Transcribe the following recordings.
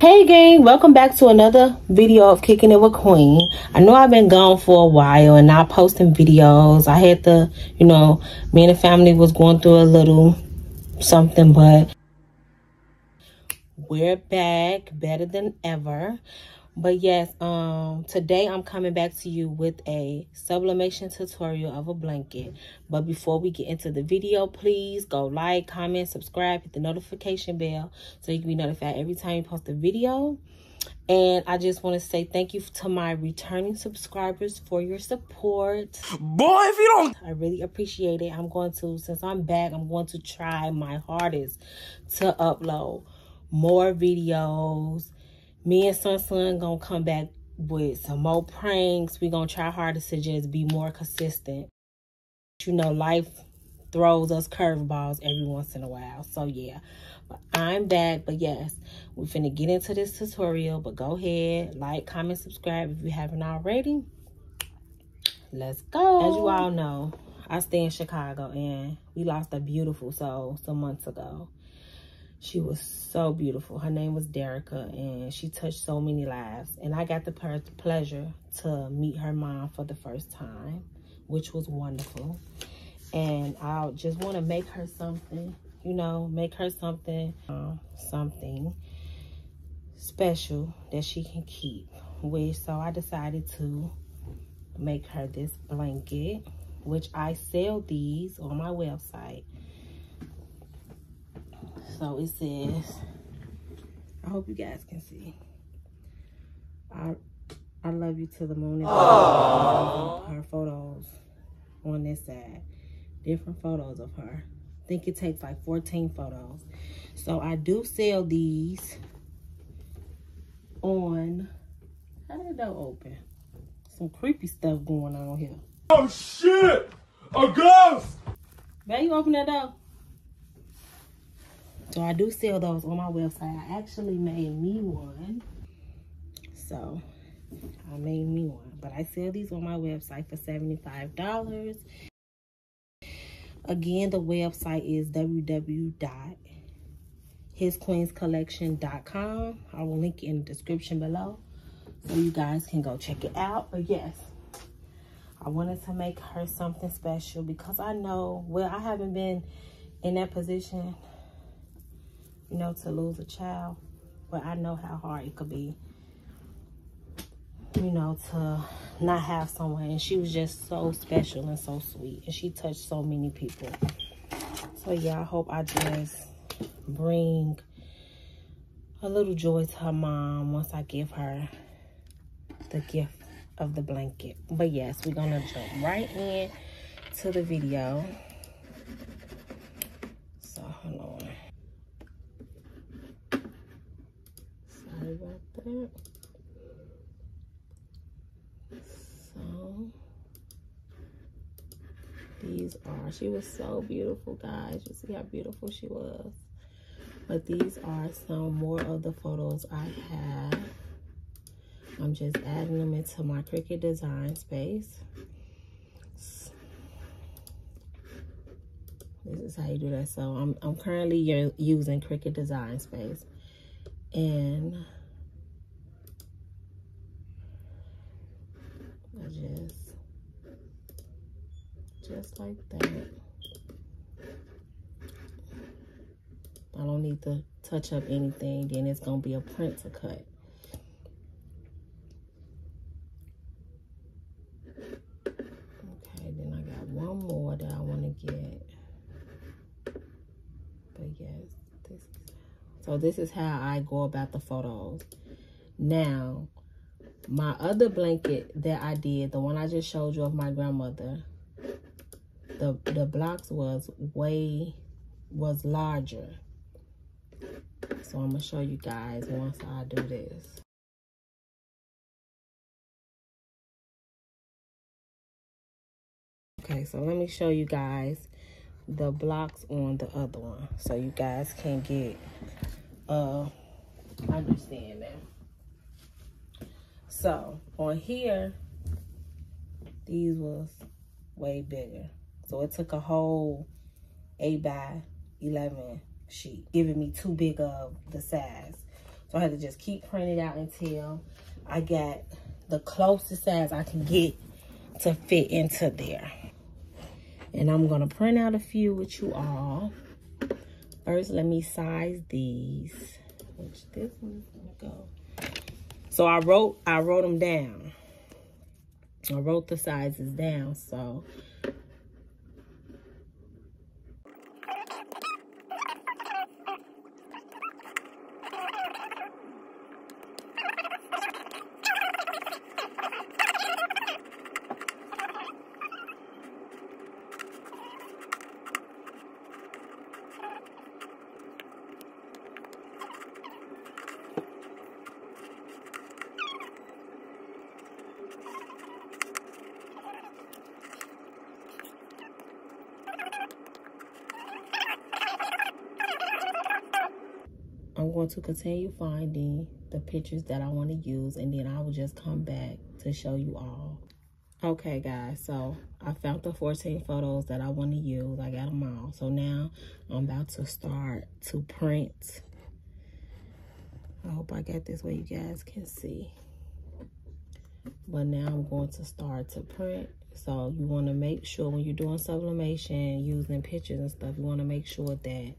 Hey gang, welcome back to another video of Kicking It with Queen. I know I've been gone for a while and not posting videos. I had to, you know, me and the family was going through a little something, but we're back better than ever. But yes, um, today I'm coming back to you with a sublimation tutorial of a blanket. But before we get into the video, please go like, comment, subscribe, hit the notification bell so you can be notified every time you post a video. And I just want to say thank you to my returning subscribers for your support. Boy, if you don't... I really appreciate it. I'm going to, since I'm back, I'm going to try my hardest to upload more videos me and Sun Sun gonna come back with some more pranks. we gonna try harder to just be more consistent. You know, life throws us curveballs every once in a while. So yeah, but I'm back. But yes, we're finna get into this tutorial. But go ahead, like, comment, subscribe if you haven't already. Let's go. As you all know, I stay in Chicago and we lost a beautiful soul some months ago. She was so beautiful. Her name was Derricka, and she touched so many lives. And I got the pleasure to meet her mom for the first time, which was wonderful. And I just want to make her something, you know, make her something, uh, something special that she can keep with. So I decided to make her this blanket, which I sell these on my website so it says, I hope you guys can see. I I love you to the moon and her photos on this side. Different photos of her. I think it takes like 14 photos. So I do sell these on how did that open? Some creepy stuff going on here. Oh shit! A ghost! Man, you open that door? So I do sell those on my website. I actually made me one. So I made me one. But I sell these on my website for $75. Again, the website is www.hisqueenscollection.com. I will link in the description below so you guys can go check it out. But yes, I wanted to make her something special because I know, well, I haven't been in that position you know, to lose a child. But I know how hard it could be, you know, to not have someone. And she was just so special and so sweet. And she touched so many people. So, yeah, I hope I just bring a little joy to her mom once I give her the gift of the blanket. But, yes, we're going to jump right in to the video. So, hold on. about that. So these are, she was so beautiful, guys. You see how beautiful she was. But these are some more of the photos I have. I'm just adding them into my Cricut design space. This is how you do that. So I'm, I'm currently using Cricut design space. And just just like that. I don't need to touch up anything then it's gonna be a print to cut. Okay then I got one more that I want to get. But yes this so this is how I go about the photos. Now my other blanket that I did, the one I just showed you of my grandmother, the, the blocks was way, was larger. So I'm going to show you guys once I do this. Okay, so let me show you guys the blocks on the other one. So you guys can get uh, understand that. So on here, these was way bigger. So it took a whole 8 by 11 sheet, giving me too big of the size. So I had to just keep printing out until I got the closest size I can get to fit into there. And I'm going to print out a few with you all. First, let me size these. Which this one's going to go. So I wrote, I wrote them down. I wrote the sizes down. So to continue finding the pictures that I want to use and then I will just come back to show you all. Okay guys, so I found the 14 photos that I want to use. I got them all. So now I'm about to start to print. I hope I got this where you guys can see. But now I'm going to start to print. So you want to make sure when you're doing sublimation, using pictures and stuff, you want to make sure that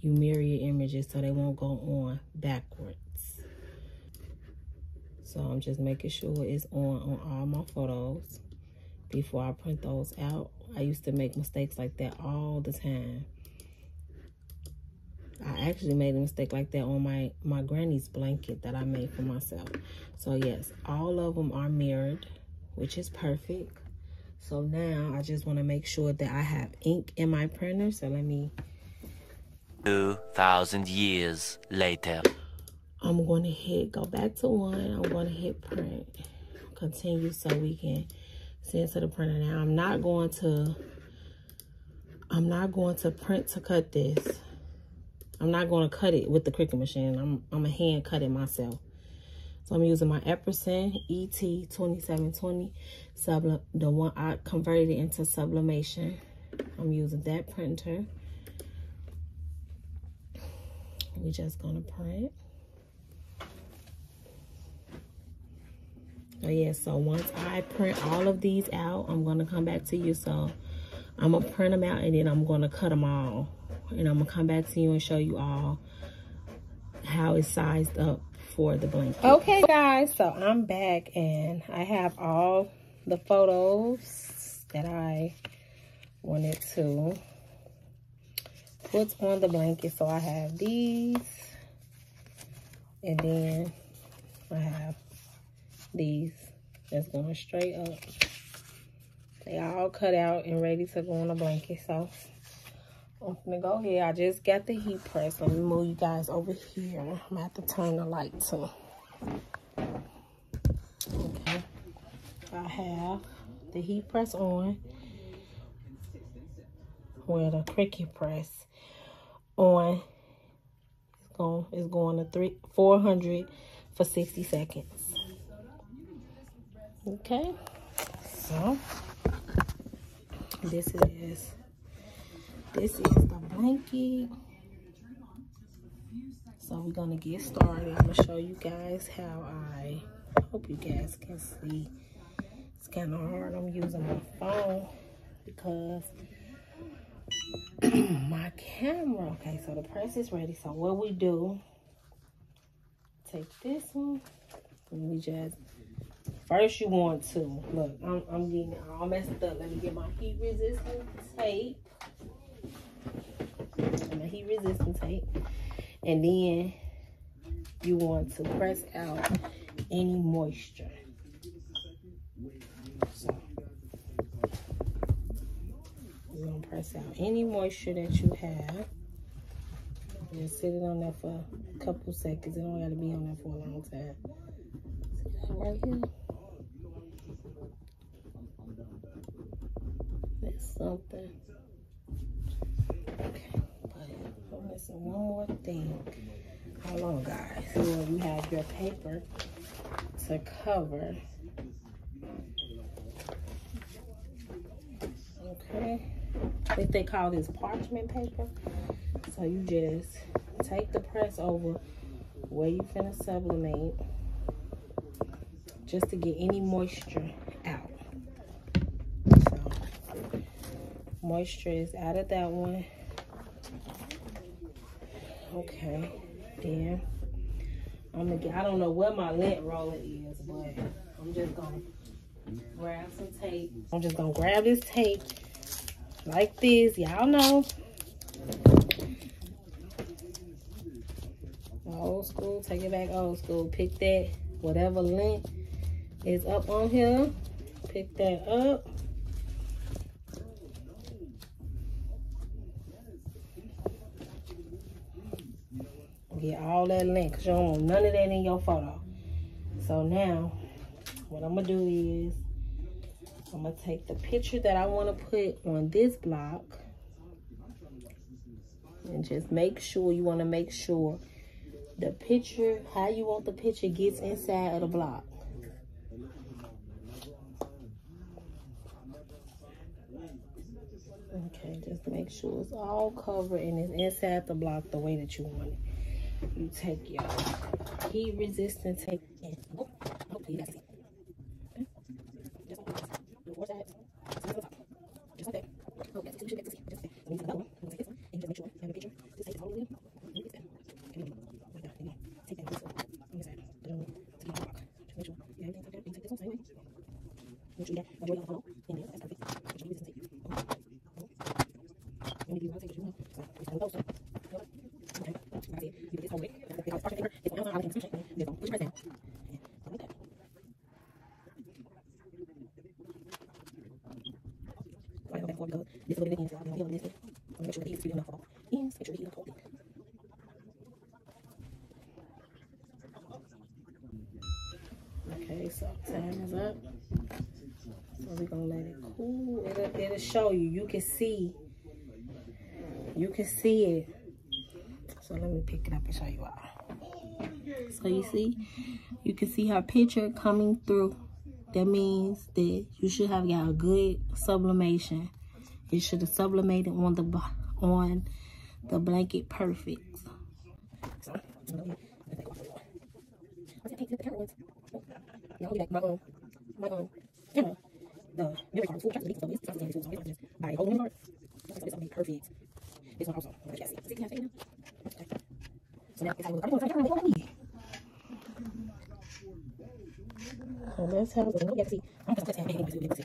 you mirror your images so they won't go on backwards. So I'm just making sure it's on on all my photos before I print those out. I used to make mistakes like that all the time. I actually made a mistake like that on my, my granny's blanket that I made for myself. So yes, all of them are mirrored, which is perfect. So now I just want to make sure that I have ink in my printer. So let me 2,000 years later. I'm going to hit, go back to one. I'm going to hit print, continue so we can send to the printer. Now, I'm not going to, I'm not going to print to cut this. I'm not going to cut it with the Cricut machine. I'm, I'm a hand cut it myself. So I'm using my Epson ET2720, sublim the one I converted it into sublimation. I'm using that printer. We're just gonna print. Oh yeah, so once I print all of these out, I'm gonna come back to you. So I'm gonna print them out and then I'm gonna cut them all. And I'm gonna come back to you and show you all how it's sized up for the blanket. Okay guys, so I'm back and I have all the photos that I wanted to put on the blanket. So I have these. And then I have these that's going straight up. They all cut out and ready to go on the blanket. So I'm gonna go here. I just got the heat press. Let me move you guys over here. I'm gonna have to turn the light to. Okay. I have the heat press on with a Cricut press on. It's going, it's going to three, 400 for 60 seconds. Okay. So, this is, this is the blanket. So we're to get started. I'm to show you guys how I, hope you guys can see. It's kind of hard. I'm using my phone because my camera. Okay, so the press is ready. So what we do, take this one, and we just, first you want to, look, I'm, I'm getting all messed up. Let me get my heat resistant tape. my heat resistant tape. And then you want to press out any moisture. Press out any moisture that you have. Just sit it on there for a couple seconds. It don't got to be on there for a long time. Right here? That's something. Okay, I'm missing one more thing. Hold on, guys. So you have your paper to cover. Okay. Think they call this parchment paper. So you just take the press over where you finna sublimate just to get any moisture out. So moisture is out of that one. Okay, then I'm gonna get, I don't know where my lint roller is, but I'm just gonna grab some tape. I'm just gonna grab this tape like this. Y'all know. Old school, take it back old school. Pick that, whatever link is up on here. Pick that up. Get all that link because you don't want none of that in your photo. So now, what I'm going to do is, I'm going to take the picture that I want to put on this block. And just make sure, you want to make sure the picture, how you want the picture gets inside of the block. Okay, just make sure it's all covered and it's inside the block the way that you want it you take your heat resistant tape oh, oh, you guys see. Okay. Just like this. Do four sides. Just like that. Oh, yes, two should be Just like that. So we use another one. I'm gonna take this one and just make sure you have a picture. Just take it all the way. Look at that. Okay, maybe. Like that. Maybe. Take that piece on your side. Put it on to the rock. Just make sure you have everything like that. You take this one same way. Make sure you got majority of the photo in there. That's perfect. Put your heat resistant tape. Oh. Oh. And if you want to take what you want. So we start with those. So. Okay. That's it. You put this whole way. Because parchment paper is one other thing. Just don't push your press down. And like that. Right, go back forward because this is what it is. So I'm going to this. So make sure the heat is good enough for ends. Make sure the heat is cold. Okay, so time is up. So we're gonna let it cool. It'll, it'll show you. You can see. You can see it. So let me pick it up and show you all. So you see, you can see her picture coming through. That means that you should have got a good sublimation. It should have sublimated on the on the blanket perfect. So, The. Try to delete to. Just to perfect. This one oh, also. Yes. See, I say Okay. So now, like, I'm going to try to to it.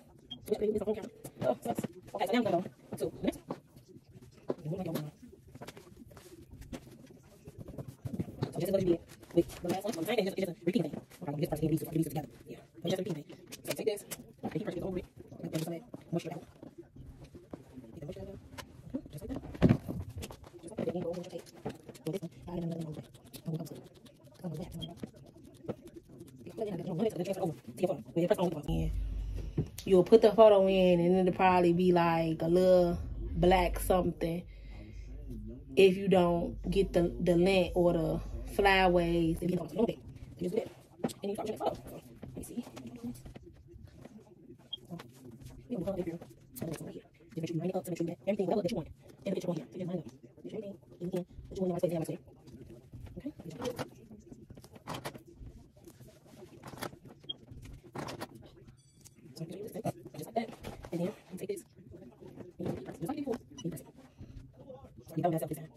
To camera. Oh, so that's, okay, so now I'm going to go to. So this is what you the last one. I'm saying it's just, just a repeat thing. Okay, I'm just pressing these two, these together. Yeah, just a repeat thing. So take this, on. You'll put the photo in, and it'll probably be like a little black something if you don't get the the lint or the flyaways. If you don't know that, you just do that. And you start your photo. So, let me see. So, you know, if you're, I'm gonna here. Just make sure you line it up to make sure you get everything level that you want. And the picture on here. So just line it up. Make sure everything is again that you want in the right space and right space. Okay? So you just take that, just like that. And then you take this. And you press it. Just like before. And you press it. So you don't mess up this time.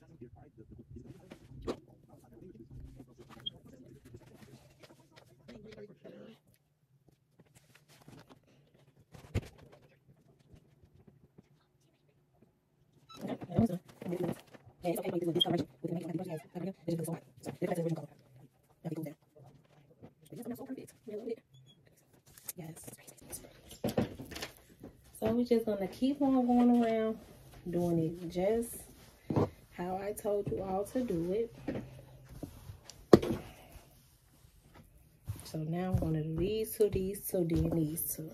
Okay, that was done. And then this the so the. Yes. So we're just gonna keep on going around doing it just how I told you all to do it. So now I'm gonna do these two, these two, then these two.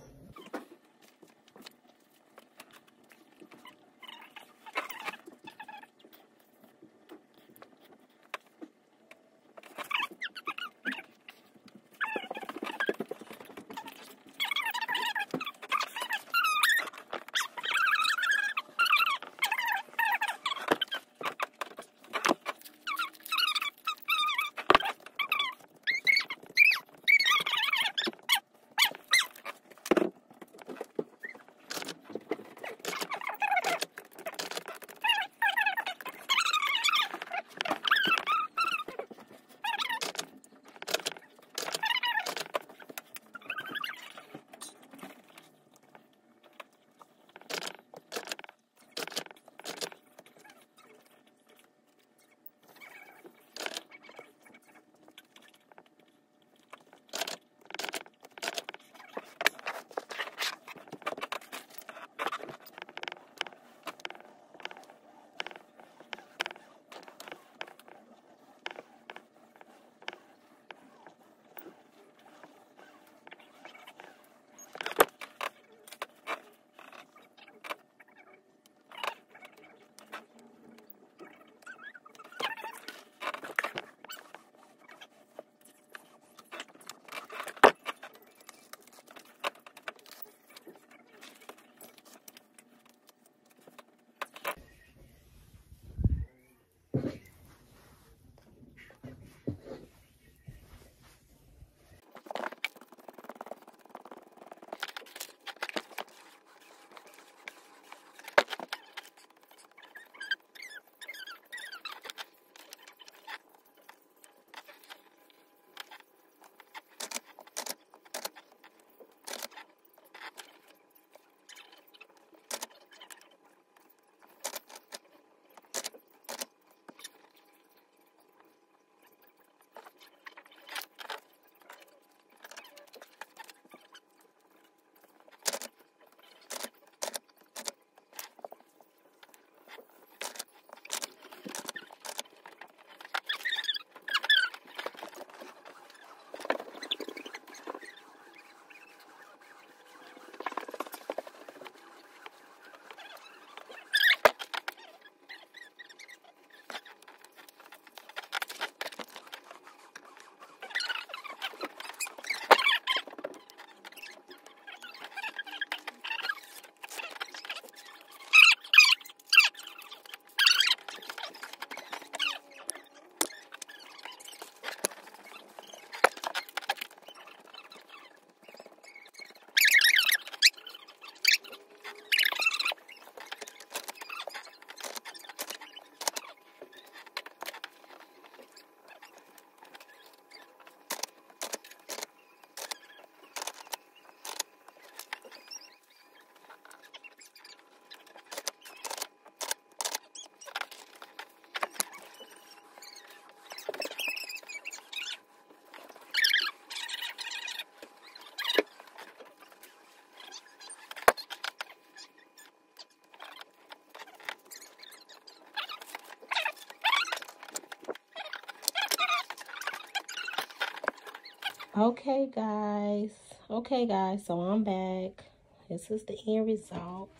Okay, guys. Okay, guys. So I'm back. This is the end result.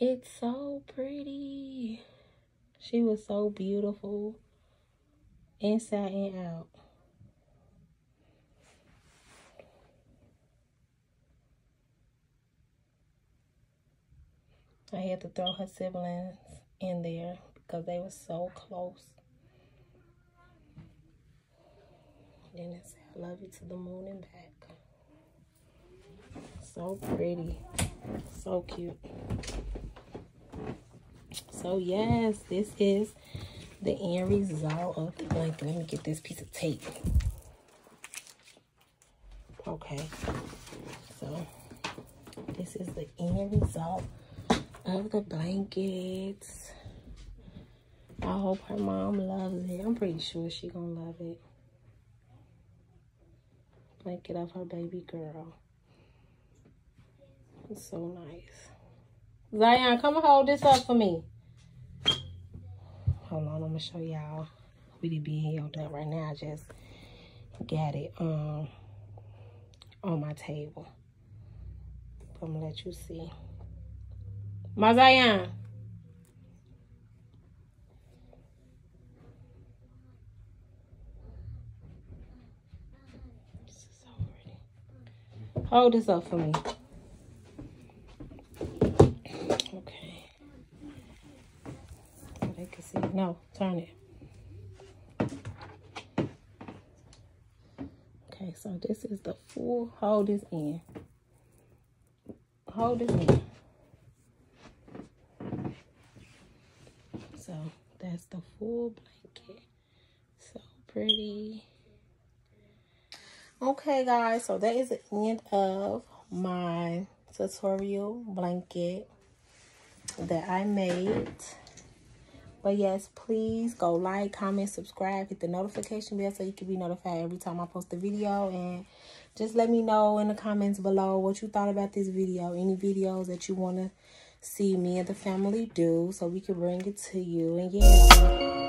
It's so pretty. She was so beautiful. Inside and out. I had to throw her siblings in there because they were so close. Then it said, I love you to the moon and back. So pretty. So cute. So yes, this is the end result of the blanket. Let me get this piece of tape. Okay. So this is the end result of the blankets. I hope her mom loves it. I'm pretty sure she gonna love it. Blanket of her baby girl. It's so nice. Zion, come hold this up for me. Hold on, I'm gonna show y'all. We Really being held up right now. I just got it um on my table. I'm gonna let you see. My Zion. Hold this up for me. Okay. So they can see. No, turn it. Okay, so this is the full. Hold this in. Hold this in. So that's the full blanket. So pretty. Okay, guys, so that is the end of my tutorial blanket that I made. But yes, please go like, comment, subscribe, hit the notification bell so you can be notified every time I post a video. And just let me know in the comments below what you thought about this video. Any videos that you want to see me and the family do so we can bring it to you. And yeah.